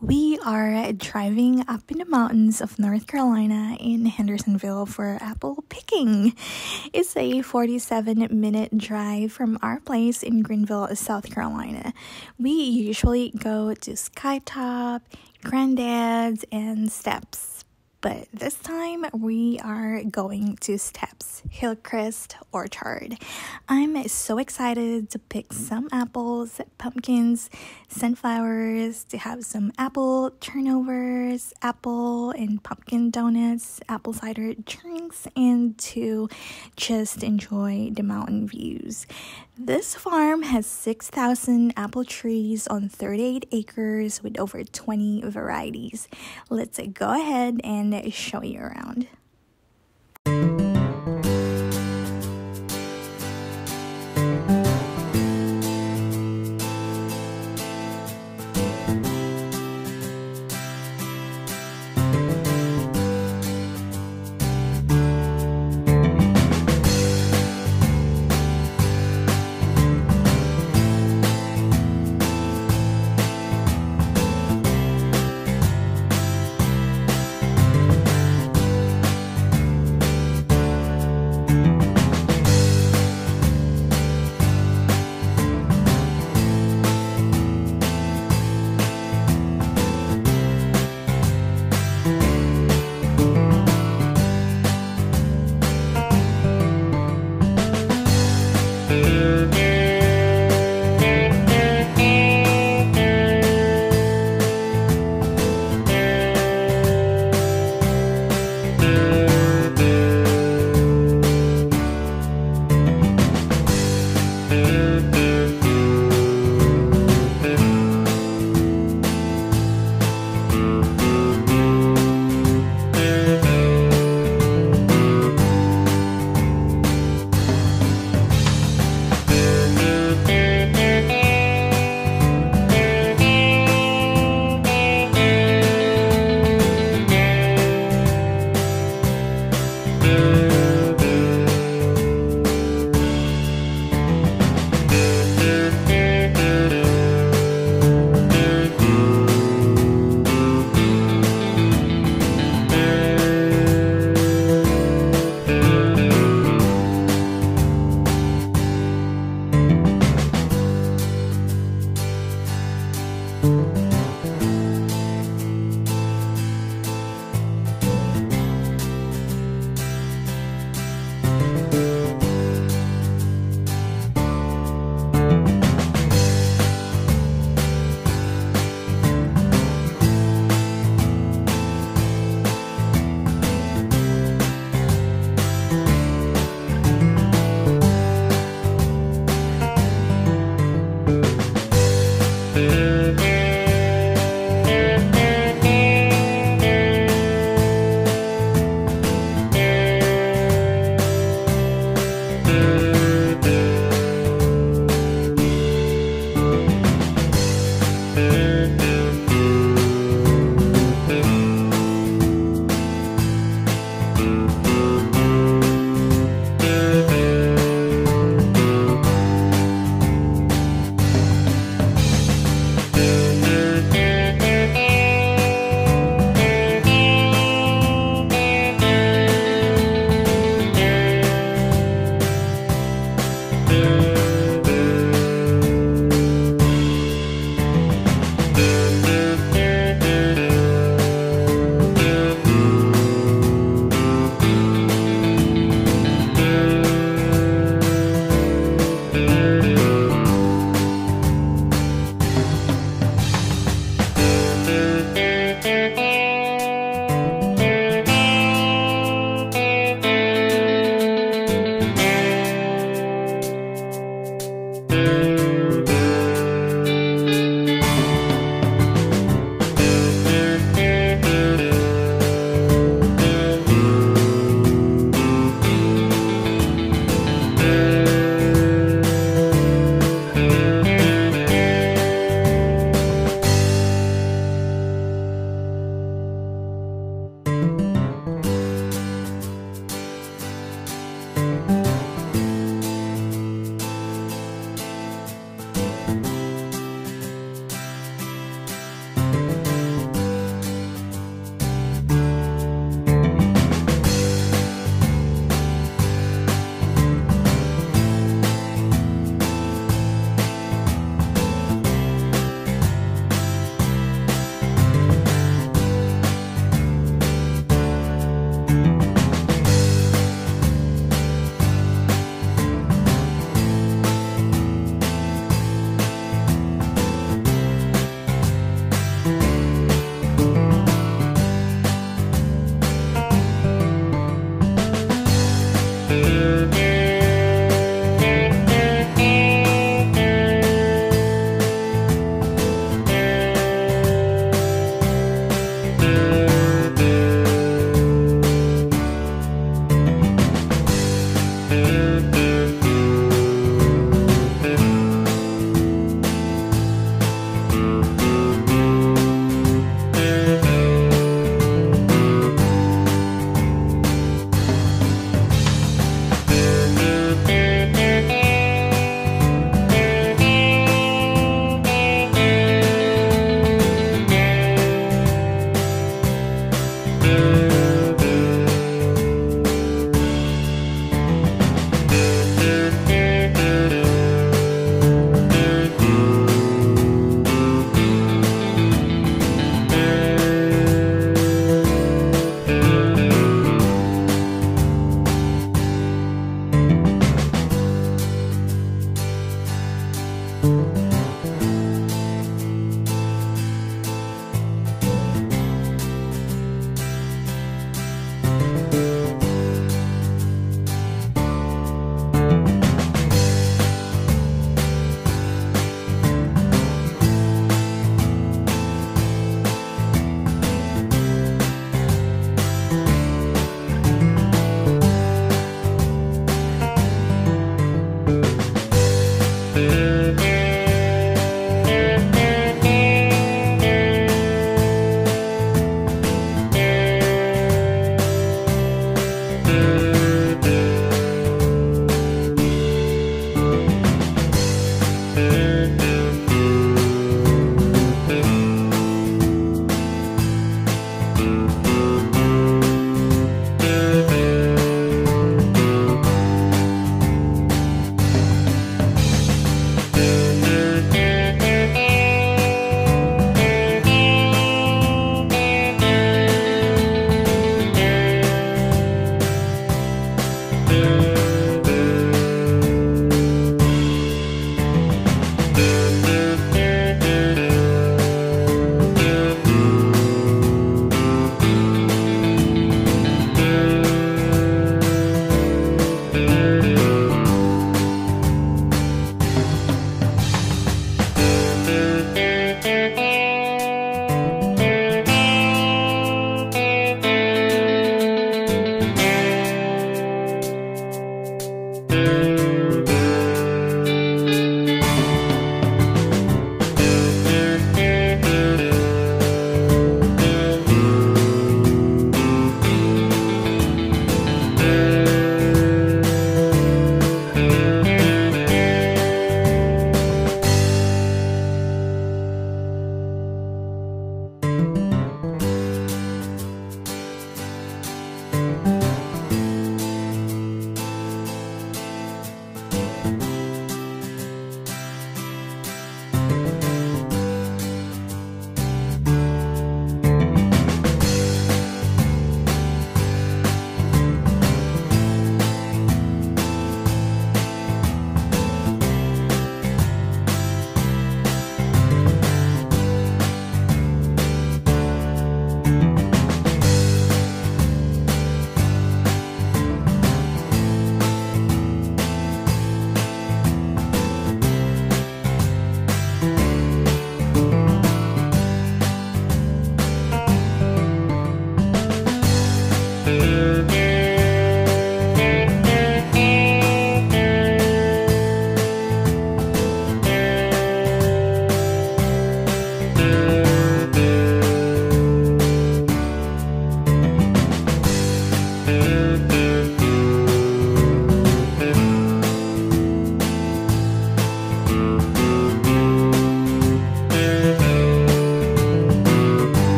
We are driving up in the mountains of North Carolina in Hendersonville for apple picking. It's a 47 minute drive from our place in Greenville, South Carolina. We usually go to Skytop, Granddad's, and Stepp's but this time we are going to Stepp's Hillcrest Orchard. I'm so excited to pick some apples, pumpkins, sunflowers, to have some apple turnovers, apple and pumpkin donuts, apple cider drinks, and to just enjoy the mountain views. This farm has 6,000 apple trees on 38 acres with over 20 varieties. Let's go ahead and show you around.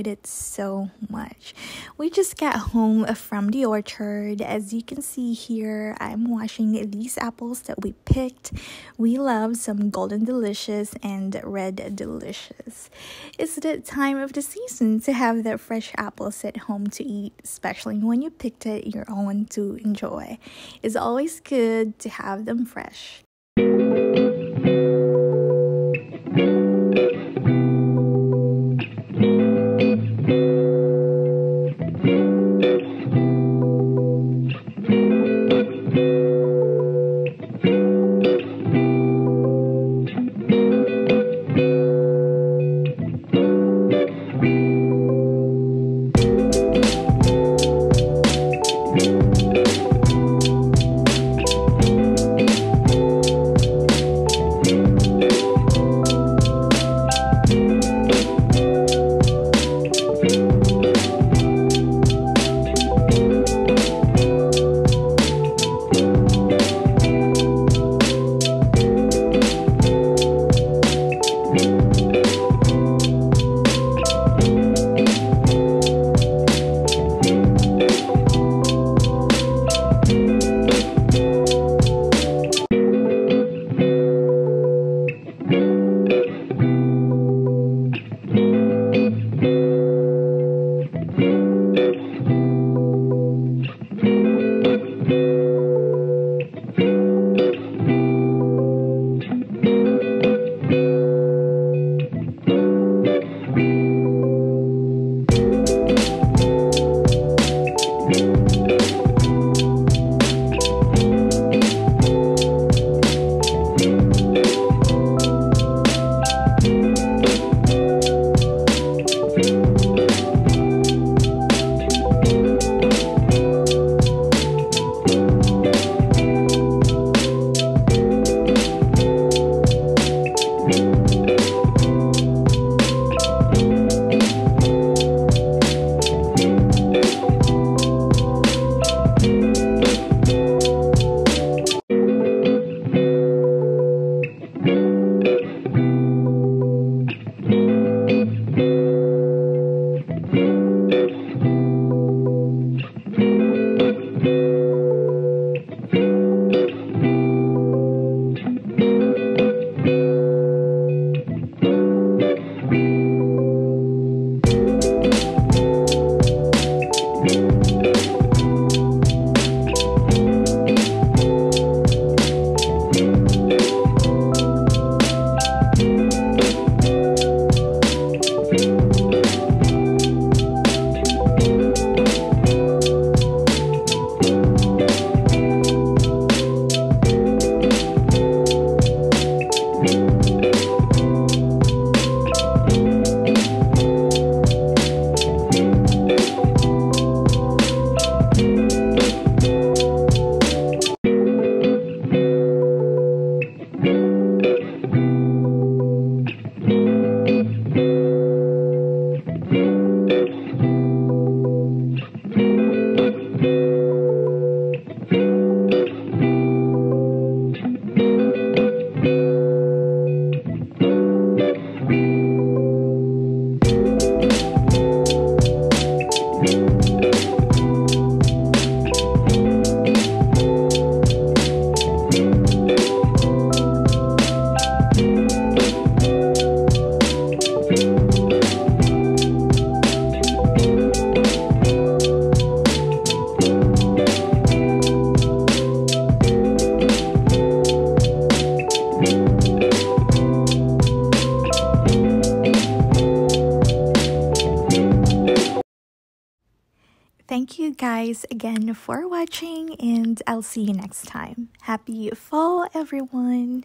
Enjoyed it so much. We just got home from the orchard. As you can see here, I'm washing these apples that we picked. We love some golden delicious and red delicious. It's the time of the season to have that fresh apples at home to eat, especially when you picked it your own to enjoy. It's always good to have them fresh. Again for watching, and I'll see you next time. Happy fall, everyone!